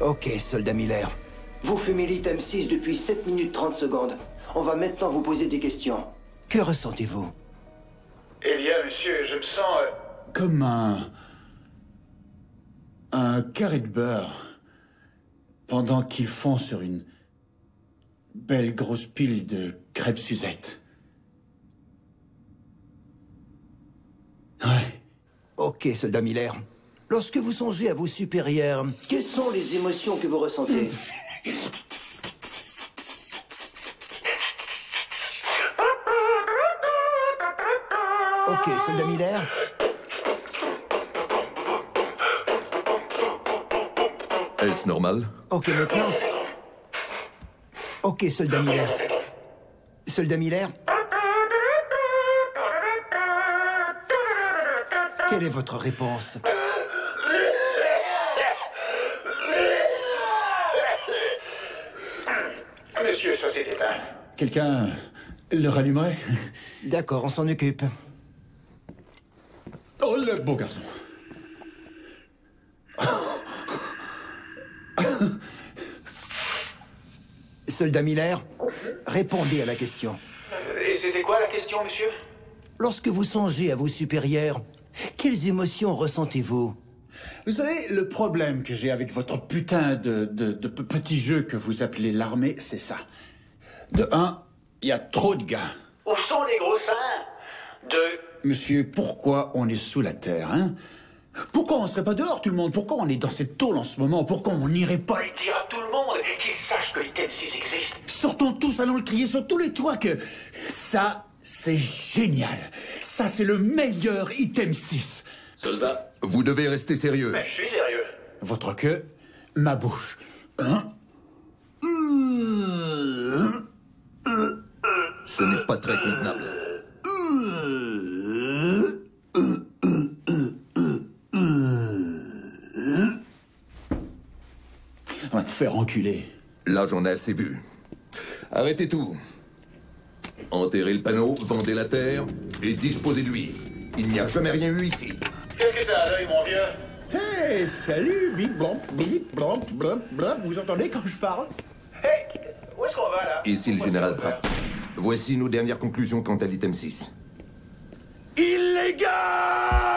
Ok, soldat Miller. Vous fumez l'item 6 depuis 7 minutes 30 secondes. On va maintenant vous poser des questions. Que ressentez-vous? Eh bien, monsieur, je me sens... euh, Comme un. un carré de beurre. Pendant qu'ils font sur une. belle grosse pile de crêpes Suzette. Ok, soldat Miller. Lorsque vous songez à vos supérieurs, Quelles sont les émotions que vous ressentez ok, soldat Miller. Est-ce normal Ok, maintenant. Ok, soldat Miller. Soldat Miller. Quelle est votre réponse Monsieur, ça s'est éteint. Quelqu'un le rallumerait D'accord, on s'en occupe. Oh, le beau garçon. Soldat Miller, répondez à la question. Et c'était quoi la question, monsieur? Lorsque vous songez à vos supérieurs, quelles émotions ressentez-vous? Vous savez, le problème que j'ai avec votre putain de, de, de pe- petit jeu que vous appelez l'armée, c'est ça. De un, il y a trop de gars. Où sont les gros seins? De... Monsieur, pourquoi on est sous la terre, hein? Pourquoi on serait pas dehors, tout le monde? Pourquoi on est dans cette tôle en ce moment? Pourquoi on n'irait pas? Il dire à tout le monde qu'ils sachent que l'item 6 existe. Sortons tous, allons le crier sur tous les toits que ça, c'est génial. Ça, c'est le meilleur item 6. Soldat, vous devez rester sérieux. Mais je suis sérieux. Votre queue, ma bouche. Hein? Ce n'est pas très contenable. On va te faire enculer. Là, j'en ai assez vu. Arrêtez tout. Enterrez le panneau, vendez la terre et disposez de lui. Il n'y a jamais rien eu ici. Qu'est-ce que t'as à l'œil, mon vieux? Hey, salut, big blomp, big blomp, blomp, blomp. Vous entendez quand je parle? Hey Où est-ce qu'on va, là? Ici le général Pratt. Voici nos dernières conclusions quant à l'item 6. Illégal